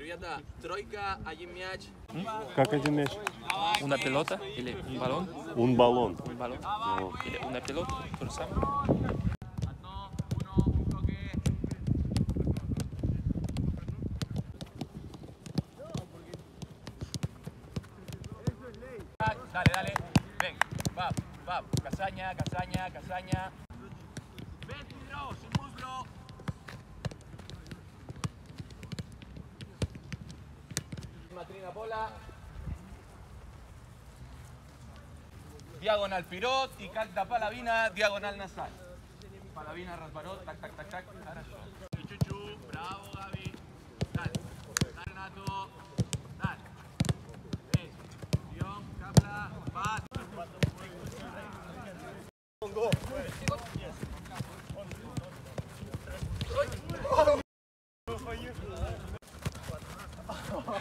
Ребята, тройка, один мяч. Как один мяч? Una pelota или un balón, Un баллон. un balón О. или una pelota, то же самое. Dale, dale. Ven, va, va. Casaña, casaña, casaña. Pola. Diagonal Pirot y cacta Palavina, diagonal Nasal. Palavina, Rasparot, tac, tac, tac, tac. Ahora. Chuchu, bravo Gaby. Dale, dale Renato. Dale. Capla, va.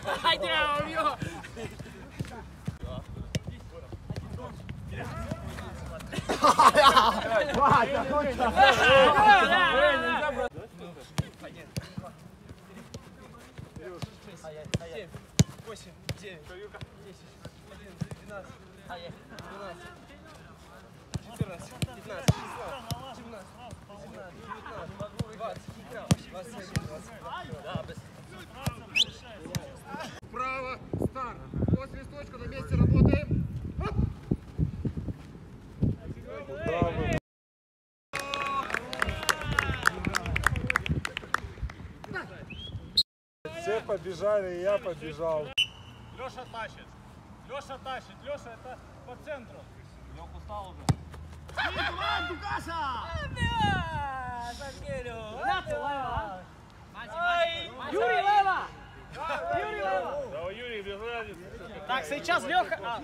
Право, Все побежали, и я побежал. Леша тащит. Леша тащит. Леша это по центру. Юрий Лева! Юрий Лева! Да, у Юрия без разницы. Так, сейчас Леха... А,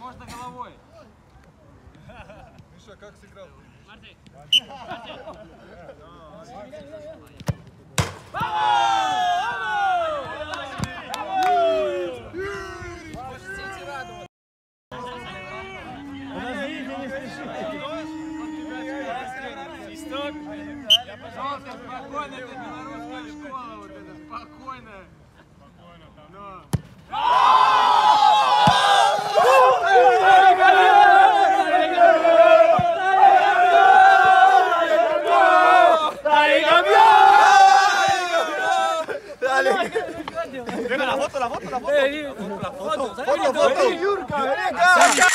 Можно головой. Миша, как сыграл? Пожалуйста, спокойно, это белорусская школа вот эта, спокойно. Venga, la foto, la foto, la foto. La foto, la foto. Foto, foto.